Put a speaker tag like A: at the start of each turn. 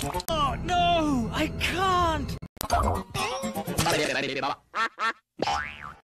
A: Oh no, I can't.